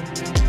Bye.